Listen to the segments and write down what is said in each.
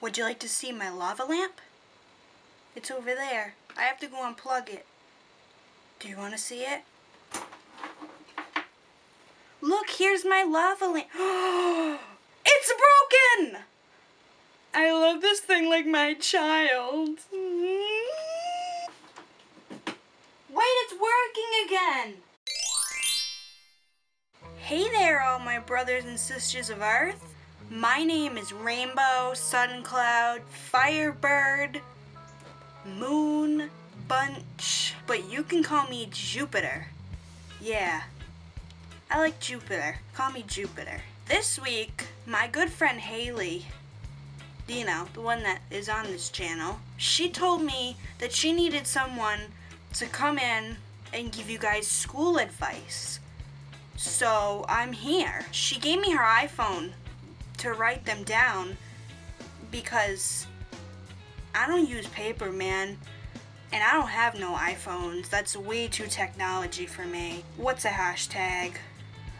Would you like to see my lava lamp? It's over there. I have to go unplug it. Do you want to see it? Look, here's my lava lamp. it's broken! I love this thing like my child. Wait, it's working again! Hey there, all my brothers and sisters of Earth. My name is Rainbow, Sun Cloud, Firebird, Moon, Bunch, but you can call me Jupiter. Yeah, I like Jupiter. Call me Jupiter. This week, my good friend Haley, you know, the one that is on this channel, she told me that she needed someone to come in and give you guys school advice. So I'm here. She gave me her iPhone to write them down because I don't use paper, man. And I don't have no iPhones. That's way too technology for me. What's a hashtag?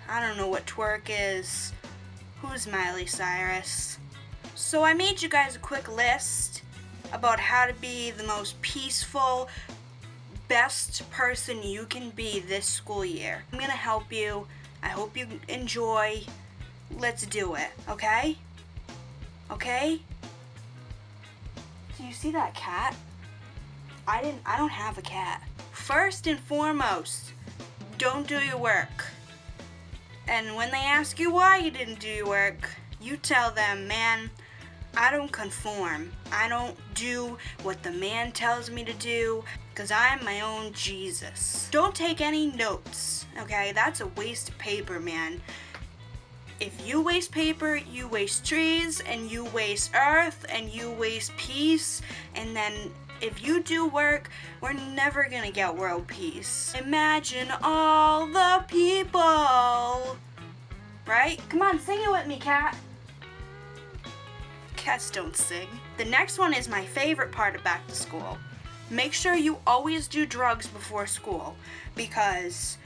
I don't know what twerk is. Who's Miley Cyrus? So I made you guys a quick list about how to be the most peaceful, best person you can be this school year. I'm gonna help you. I hope you enjoy. Let's do it, okay? Okay? Do you see that cat? I didn't I don't have a cat. First and foremost, don't do your work. And when they ask you why you didn't do your work, you tell them, man, I don't conform. I don't do what the man tells me to do because I'm my own Jesus. Don't take any notes, okay? That's a waste of paper, man. If you waste paper, you waste trees, and you waste earth, and you waste peace, and then if you do work, we're never gonna get world peace. Imagine all the people. Right? Come on, sing it with me, cat. Cats don't sing. The next one is my favorite part of back to school. Make sure you always do drugs before school because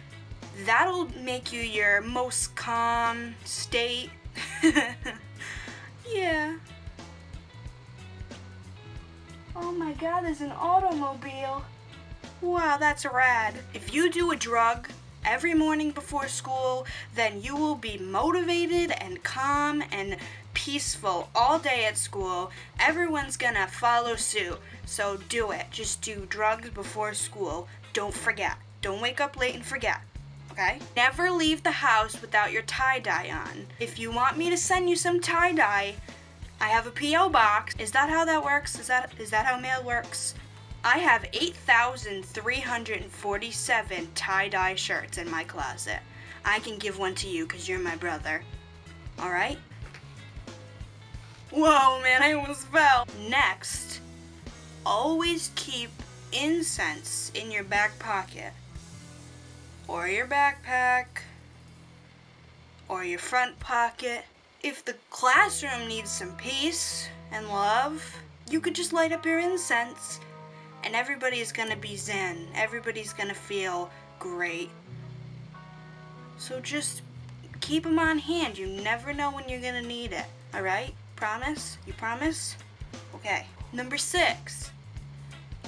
that'll make you your most calm state. yeah. Oh my god, there's an automobile. Wow, that's rad. If you do a drug every morning before school, then you will be motivated and calm and peaceful all day at school. Everyone's gonna follow suit. So do it. Just do drugs before school. Don't forget. Don't wake up late and forget. Okay? Never leave the house without your tie-dye on. If you want me to send you some tie-dye, I have a PO box. Is that how that works? Is that is that how mail works? I have 8,347 tie-dye shirts in my closet. I can give one to you because you're my brother. Alright? Whoa, man, I almost fell. Next, always keep incense in your back pocket. Or your backpack. Or your front pocket. If the classroom needs some peace and love, you could just light up your incense and everybody's gonna be zen. Everybody's gonna feel great. So just keep them on hand. You never know when you're gonna need it. Alright? Promise? You promise? Okay. Number six.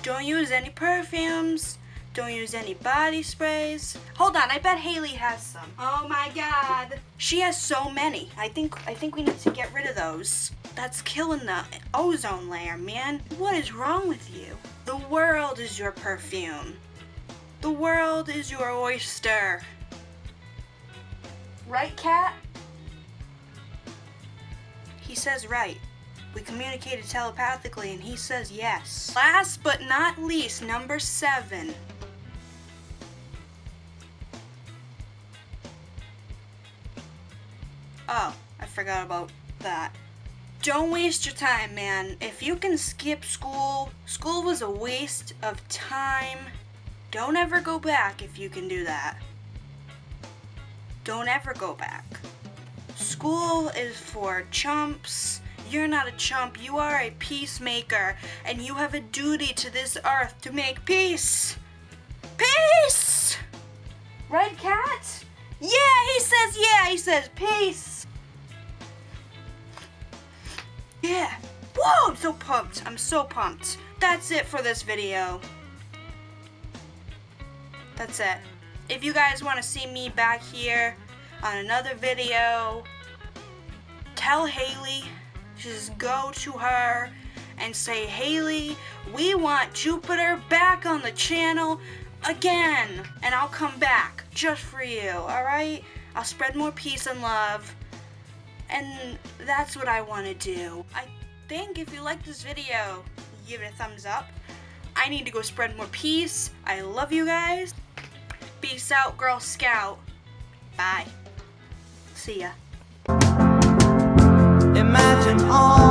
Don't use any perfumes. Don't use any body sprays. Hold on, I bet Haley has some. Oh my god. She has so many. I think I think we need to get rid of those. That's killing the ozone layer, man. What is wrong with you? The world is your perfume. The world is your oyster. Right, cat? He says right. We communicated telepathically and he says yes. Last but not least, number seven. Oh, I forgot about that. Don't waste your time, man. If you can skip school, school was a waste of time. Don't ever go back if you can do that. Don't ever go back. School is for chumps. You're not a chump. You are a peacemaker, and you have a duty to this earth to make peace. Peace! Right, cat? Yeah, he says yeah. He says peace. Yeah. Whoa! I'm so pumped. I'm so pumped. That's it for this video. That's it. If you guys want to see me back here on another video, tell Haley, just go to her and say, Haley, we want Jupiter back on the channel again. And I'll come back just for you, alright? I'll spread more peace and love. And that's what I want to do. I think if you like this video, give it a thumbs up. I need to go spread more peace. I love you guys. Peace out, Girl Scout. Bye. See ya. Imagine all